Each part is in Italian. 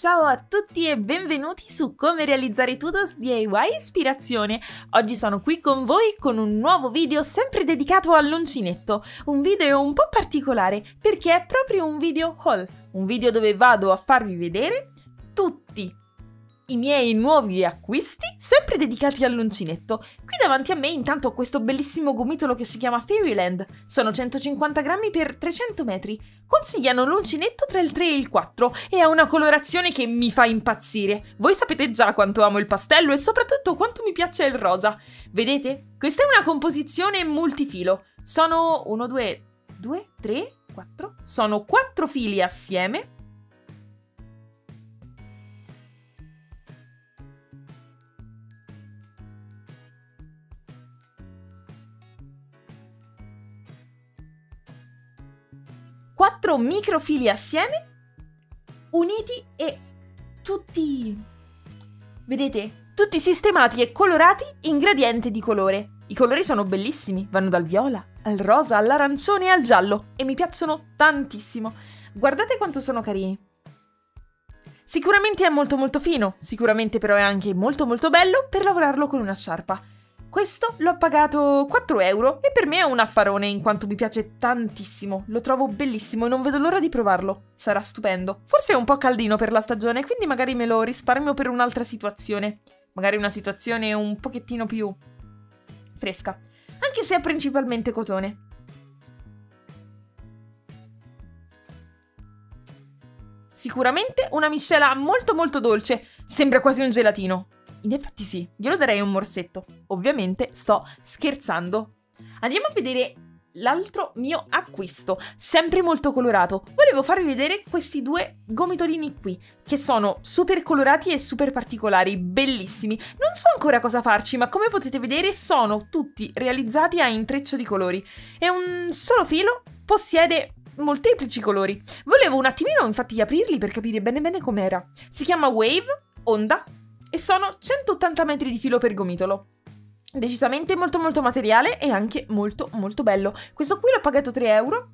Ciao a tutti e benvenuti su come realizzare tutos DIY Ispirazione. Oggi sono qui con voi con un nuovo video sempre dedicato all'uncinetto. Un video un po' particolare perché è proprio un video haul, un video dove vado a farvi vedere tutti i miei nuovi acquisti, sempre dedicati all'uncinetto. Qui davanti a me intanto ho questo bellissimo gomitolo che si chiama Fairyland. Sono 150 grammi per 300 metri. Consigliano l'uncinetto tra il 3 e il 4 e ha una colorazione che mi fa impazzire. Voi sapete già quanto amo il pastello e soprattutto quanto mi piace il rosa. Vedete? Questa è una composizione multifilo. Sono 1, 2, 2, 3, 4. Sono 4 fili assieme 4 microfili assieme, uniti e tutti... Vedete? Tutti sistemati e colorati in gradiente di colore. I colori sono bellissimi, vanno dal viola al rosa, all'arancione e al giallo e mi piacciono tantissimo. Guardate quanto sono carini. Sicuramente è molto molto fino, sicuramente però è anche molto molto bello per lavorarlo con una sciarpa. Questo l'ho pagato 4 euro e per me è un affarone in quanto mi piace tantissimo. Lo trovo bellissimo e non vedo l'ora di provarlo. Sarà stupendo. Forse è un po' caldino per la stagione, quindi magari me lo risparmio per un'altra situazione. Magari una situazione un pochettino più fresca. Anche se è principalmente cotone. Sicuramente una miscela molto molto dolce. Sembra quasi un gelatino. In effetti sì, glielo darei un morsetto. Ovviamente sto scherzando. Andiamo a vedere l'altro mio acquisto, sempre molto colorato. Volevo farvi vedere questi due gomitolini qui, che sono super colorati e super particolari, bellissimi. Non so ancora cosa farci, ma come potete vedere sono tutti realizzati a intreccio di colori. E un solo filo possiede molteplici colori. Volevo un attimino infatti aprirli per capire bene bene com'era. Si chiama Wave, onda, e sono 180 metri di filo per gomitolo. Decisamente molto molto materiale e anche molto molto bello. Questo qui l'ho pagato 3 euro,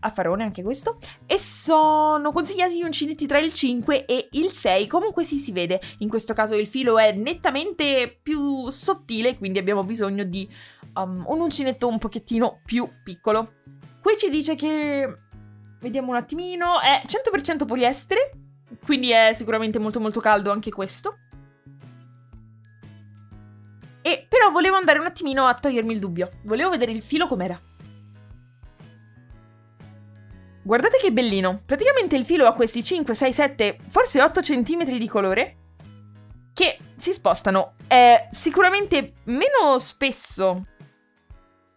affarone anche questo, e sono consigliati gli uncinetti tra il 5 e il 6, comunque sì si vede, in questo caso il filo è nettamente più sottile, quindi abbiamo bisogno di um, un uncinetto un pochettino più piccolo. Qui ci dice che, vediamo un attimino, è 100% poliestere, quindi è sicuramente molto molto caldo anche questo. E però volevo andare un attimino a togliermi il dubbio. Volevo vedere il filo com'era. Guardate che bellino. Praticamente il filo ha questi 5, 6, 7, forse 8 cm di colore che si spostano. È sicuramente meno spesso.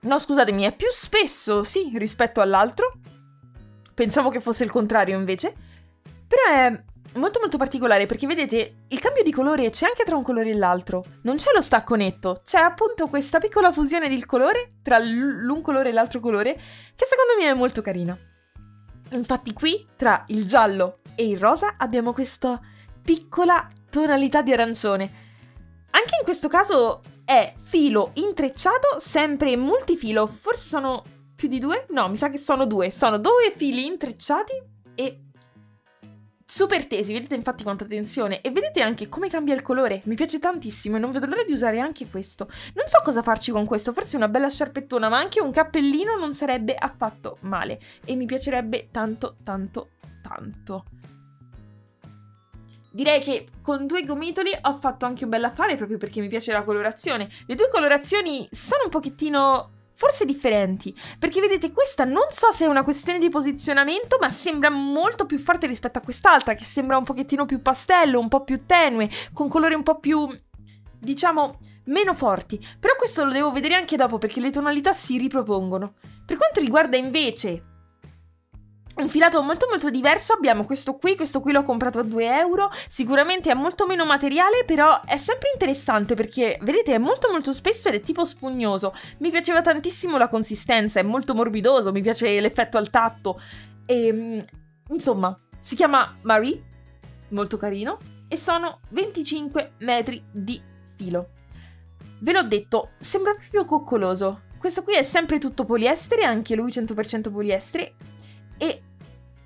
No, scusatemi, è più spesso, sì, rispetto all'altro. Pensavo che fosse il contrario invece. Però è molto molto particolare perché vedete il cambio di colore c'è anche tra un colore e l'altro. Non c'è lo stacco netto, c'è appunto questa piccola fusione del colore tra l'un colore e l'altro colore che secondo me è molto carina. Infatti qui tra il giallo e il rosa abbiamo questa piccola tonalità di arancione. Anche in questo caso è filo intrecciato, sempre multifilo, forse sono più di due? No, mi sa che sono due. Sono due fili intrecciati e super tesi, vedete infatti quanta tensione e vedete anche come cambia il colore, mi piace tantissimo e non vedo l'ora di usare anche questo. Non so cosa farci con questo, forse una bella sciarpettona, ma anche un cappellino non sarebbe affatto male e mi piacerebbe tanto tanto tanto. Direi che con due gomitoli ho fatto anche un bel affare proprio perché mi piace la colorazione. Le due colorazioni sono un pochettino forse differenti, perché vedete questa non so se è una questione di posizionamento, ma sembra molto più forte rispetto a quest'altra, che sembra un pochettino più pastello, un po' più tenue, con colori un po' più, diciamo, meno forti. Però questo lo devo vedere anche dopo, perché le tonalità si ripropongono. Per quanto riguarda invece un filato molto molto diverso abbiamo questo qui, questo qui l'ho comprato a 2 euro, sicuramente è molto meno materiale però è sempre interessante perché vedete è molto molto spesso ed è tipo spugnoso, mi piaceva tantissimo la consistenza, è molto morbidoso, mi piace l'effetto al tatto e ehm, insomma si chiama Marie, molto carino e sono 25 metri di filo. Ve l'ho detto, sembra proprio coccoloso. Questo qui è sempre tutto poliestere, anche lui 100% poliestere, e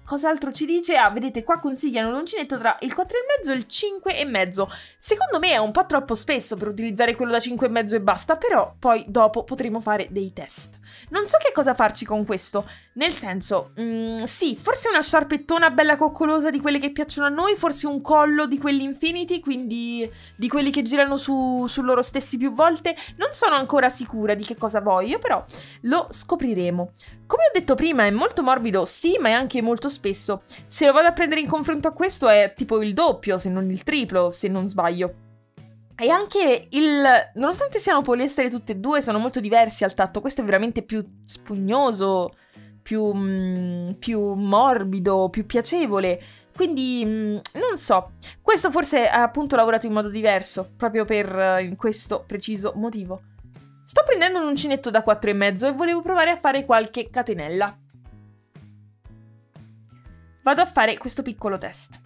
cos'altro ci dice? Ah, vedete, qua consigliano l'uncinetto tra il 4,5 e il 5,5. Secondo me è un po' troppo spesso per utilizzare quello da 5,5 e basta, però poi dopo potremo fare dei test. Non so che cosa farci con questo, nel senso, mm, sì, forse una sciarpettona bella coccolosa di quelle che piacciono a noi, forse un collo di quelli infiniti, quindi di quelli che girano su, su loro stessi più volte. Non sono ancora sicura di che cosa voglio, però lo scopriremo. Come ho detto prima, è molto morbido, sì, ma è anche molto spesso. Se lo vado a prendere in confronto a questo è tipo il doppio, se non il triplo, se non sbaglio. E anche il... nonostante siano poliestere tutte e due, sono molto diversi al tatto. Questo è veramente più spugnoso, più, mm, più morbido, più piacevole. Quindi, mm, non so. Questo forse ha appunto lavorato in modo diverso, proprio per uh, questo preciso motivo. Sto prendendo un uncinetto da 4,5 e volevo provare a fare qualche catenella. Vado a fare questo piccolo test.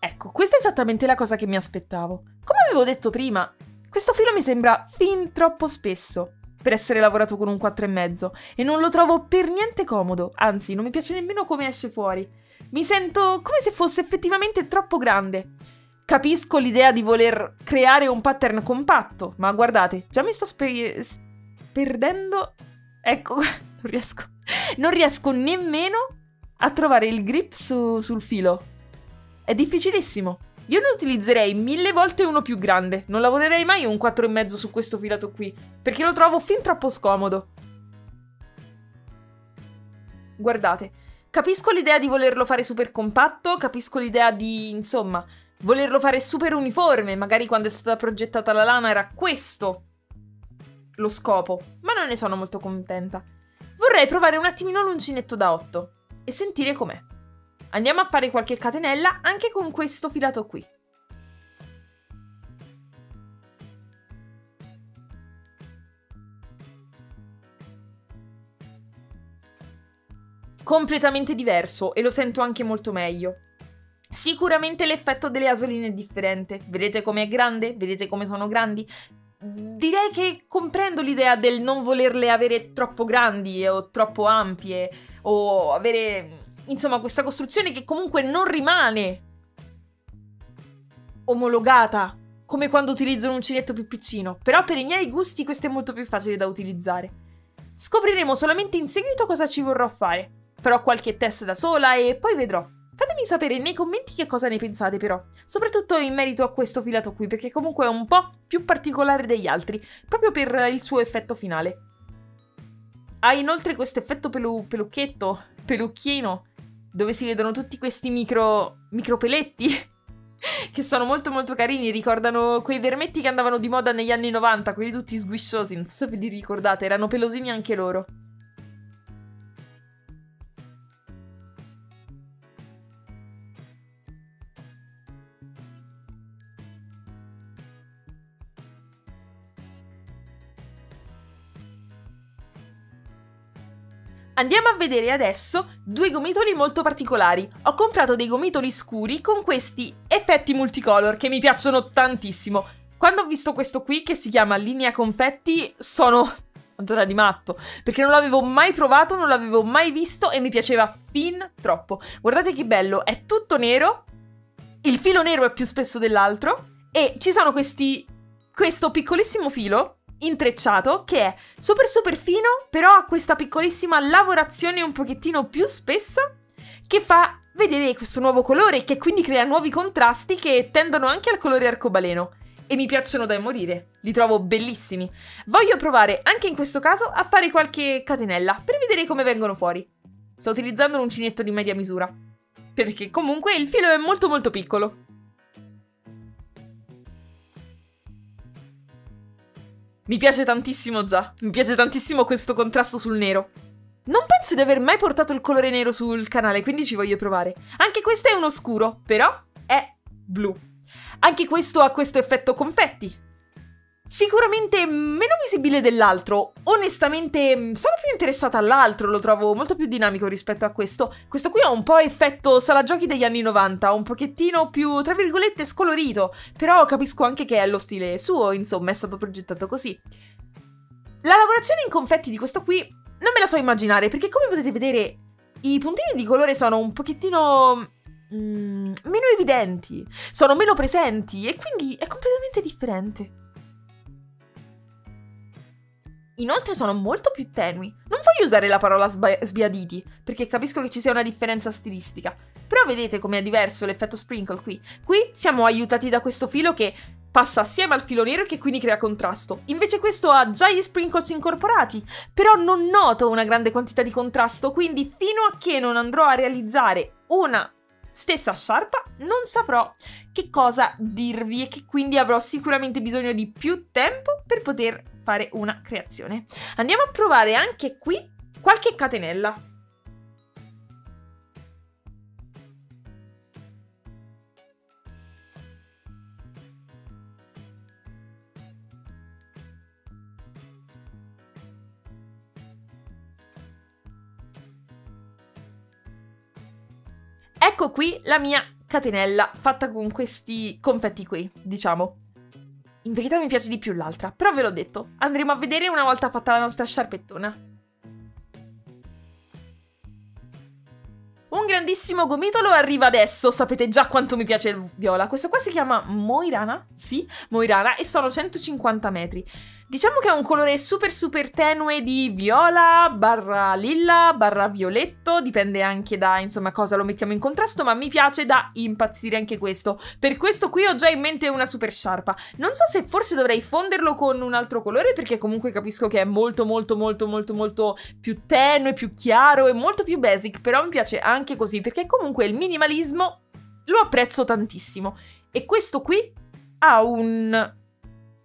Ecco, questa è esattamente la cosa che mi aspettavo. Come avevo detto prima, questo filo mi sembra fin troppo spesso per essere lavorato con un 4,5 e non lo trovo per niente comodo, anzi non mi piace nemmeno come esce fuori. Mi sento come se fosse effettivamente troppo grande. Capisco l'idea di voler creare un pattern compatto, ma guardate, già mi sto spe- perdendo... Ecco, non riesco... Non riesco nemmeno a trovare il grip su- sul filo. È difficilissimo. Io ne utilizzerei mille volte uno più grande. Non lavorerei mai un 4,5 su questo filato qui, perché lo trovo fin troppo scomodo. Guardate, capisco l'idea di volerlo fare super compatto, capisco l'idea di, insomma, volerlo fare super uniforme. Magari quando è stata progettata la lana era questo lo scopo, ma non ne sono molto contenta. Vorrei provare un attimino l'uncinetto da 8 e sentire com'è. Andiamo a fare qualche catenella anche con questo filato qui. Completamente diverso e lo sento anche molto meglio. Sicuramente l'effetto delle asoline è differente. Vedete com'è grande? Vedete come sono grandi? Direi che comprendo l'idea del non volerle avere troppo grandi o troppo ampie o avere insomma, questa costruzione che comunque non rimane omologata come quando utilizzo un uncinetto più piccino. Però per i miei gusti questo è molto più facile da utilizzare. Scopriremo solamente in seguito cosa ci vorrò fare. Farò qualche test da sola e poi vedrò. Fatemi sapere nei commenti che cosa ne pensate però, soprattutto in merito a questo filato qui, perché comunque è un po' più particolare degli altri, proprio per il suo effetto finale. Ha inoltre questo effetto pelu pelucchetto, pelucchino, dove si vedono tutti questi micro, micro peletti che sono molto molto carini, ricordano quei vermetti che andavano di moda negli anni 90, quelli tutti sguisciosi, non so se vi ricordate, erano pelosini anche loro. Andiamo a vedere adesso due gomitoli molto particolari. Ho comprato dei gomitoli scuri con questi effetti multicolor che mi piacciono tantissimo. Quando ho visto questo qui, che si chiama linea confetti, sono andata di matto, perché non l'avevo mai provato, non l'avevo mai visto e mi piaceva fin troppo. Guardate che bello, è tutto nero, il filo nero è più spesso dell'altro e ci sono questi... questo piccolissimo filo intrecciato che è super super fino, però ha questa piccolissima lavorazione un pochettino più spessa che fa vedere questo nuovo colore che quindi crea nuovi contrasti che tendono anche al colore arcobaleno e mi piacciono da morire, li trovo bellissimi. Voglio provare anche in questo caso a fare qualche catenella per vedere come vengono fuori. Sto utilizzando un uncinetto di media misura, perché comunque il filo è molto molto piccolo. Mi piace tantissimo già. Mi piace tantissimo questo contrasto sul nero. Non penso di aver mai portato il colore nero sul canale, quindi ci voglio provare. Anche questo è uno scuro, però è blu. Anche questo ha questo effetto confetti. Sicuramente meno visibile dell'altro. Onestamente sono più interessata all'altro, lo trovo molto più dinamico rispetto a questo. Questo qui ha un po' effetto sala giochi degli anni 90, un pochettino più, tra virgolette, scolorito, però capisco anche che è lo stile suo, insomma, è stato progettato così. La lavorazione in confetti di questo qui non me la so immaginare, perché come potete vedere i puntini di colore sono un pochettino mm, meno evidenti, sono meno presenti e quindi è completamente differente. Inoltre sono molto più tenui. Non voglio usare la parola sba- sbiaditi, perché capisco che ci sia una differenza stilistica. Però vedete com'è diverso l'effetto sprinkle qui. Qui siamo aiutati da questo filo che passa assieme al filo nero che quindi crea contrasto. Invece questo ha già gli sprinkles incorporati, però non noto una grande quantità di contrasto, quindi fino a che non andrò a realizzare una stessa sciarpa non saprò che cosa dirvi e che quindi avrò sicuramente bisogno di più tempo per poter fare una creazione. Andiamo a provare anche qui qualche catenella. Ecco qui la mia catenella fatta con questi confetti qui, diciamo. In verità mi piace di più l'altra, però ve l'ho detto, andremo a vedere una volta fatta la nostra sciarpettona. Un grandissimo gomitolo arriva adesso, sapete già quanto mi piace il viola. Questo qua si chiama Moirana, sì, Moirana, e sono 150 metri. Diciamo che è un colore super super tenue di viola, barra lilla, barra violetto, dipende anche da insomma cosa lo mettiamo in contrasto, ma mi piace da impazzire anche questo. Per questo qui ho già in mente una super sciarpa. Non so se forse dovrei fonderlo con un altro colore perché comunque capisco che è molto molto molto molto molto più tenue, più chiaro e molto più basic, però mi piace anche così perché comunque il minimalismo lo apprezzo tantissimo. E questo qui ha un...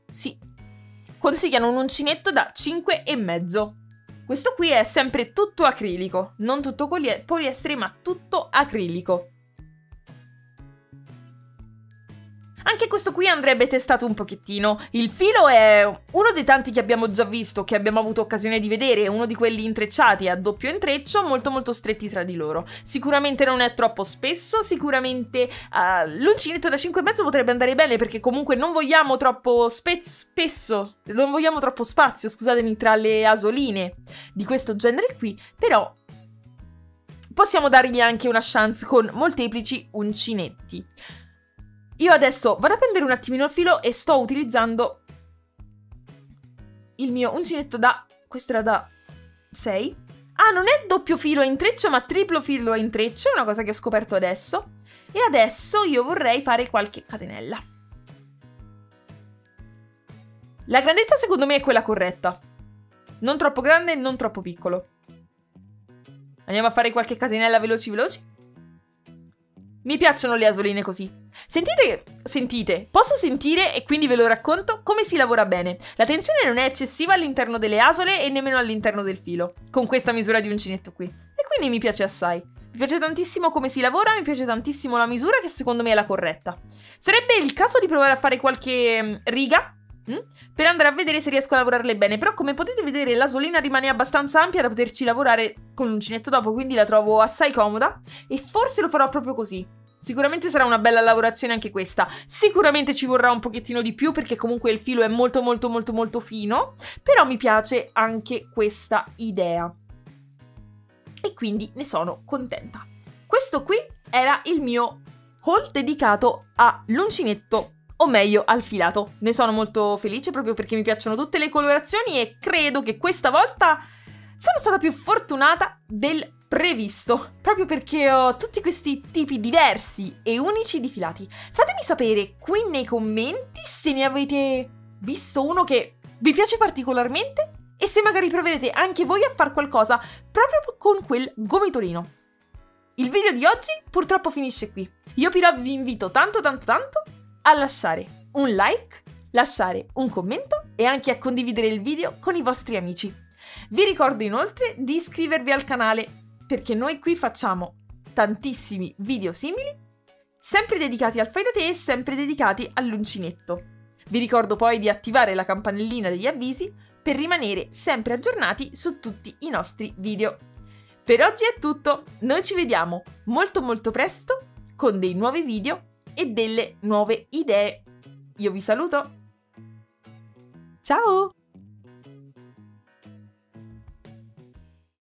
Sì, consigliano un uncinetto da 5,5. Questo qui è sempre tutto acrilico, non tutto poliestere ma tutto acrilico. Anche questo qui andrebbe testato un pochettino. Il filo è uno dei tanti che abbiamo già visto, che abbiamo avuto occasione di vedere, uno di quelli intrecciati a doppio intreccio, molto molto stretti tra di loro. Sicuramente non è troppo spesso, sicuramente uh, l'uncinetto da 5,5 potrebbe andare bene perché comunque non vogliamo troppo spe- spesso, non vogliamo troppo spazio, scusatemi, tra le asoline di questo genere qui, però possiamo dargli anche una chance con molteplici uncinetti. Io adesso vado a prendere un attimino il filo e sto utilizzando il mio uncinetto da... questo era da 6. Ah, non è doppio filo a intreccio, ma triplo filo a intreccio, è una cosa che ho scoperto adesso. E adesso io vorrei fare qualche catenella. La grandezza secondo me è quella corretta. Non troppo grande non troppo piccolo. Andiamo a fare qualche catenella veloci veloci. Mi piacciono le asoline così. Sentite, sentite, posso sentire e quindi ve lo racconto come si lavora bene. La tensione non è eccessiva all'interno delle asole e nemmeno all'interno del filo, con questa misura di uncinetto qui. E quindi mi piace assai. Mi piace tantissimo come si lavora, mi piace tantissimo la misura che secondo me è la corretta. Sarebbe il caso di provare a fare qualche mm, riga? Per andare a vedere se riesco a lavorarle bene. Però come potete vedere la solina rimane abbastanza ampia da poterci lavorare con l'uncinetto dopo, quindi la trovo assai comoda e forse lo farò proprio così. Sicuramente sarà una bella lavorazione anche questa. Sicuramente ci vorrà un pochettino di più perché comunque il filo è molto molto molto molto fino, però mi piace anche questa idea. E quindi ne sono contenta. Questo qui era il mio haul dedicato all'uncinetto o meglio al filato. Ne sono molto felice proprio perché mi piacciono tutte le colorazioni e credo che questa volta sono stata più fortunata del previsto, proprio perché ho tutti questi tipi diversi e unici di filati. Fatemi sapere qui nei commenti se ne avete visto uno che vi piace particolarmente e se magari proverete anche voi a fare qualcosa proprio con quel gomitolino. Il video di oggi purtroppo finisce qui. Io però vi invito tanto tanto tanto a lasciare un like, lasciare un commento e anche a condividere il video con i vostri amici. Vi ricordo inoltre di iscrivervi al canale perché noi qui facciamo tantissimi video simili, sempre dedicati al fai da te e sempre dedicati all'uncinetto. Vi ricordo poi di attivare la campanellina degli avvisi per rimanere sempre aggiornati su tutti i nostri video. Per oggi è tutto, noi ci vediamo molto molto presto con dei nuovi video e delle nuove idee. Io vi saluto! Ciao!